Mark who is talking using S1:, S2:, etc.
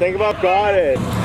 S1: Think about God. it.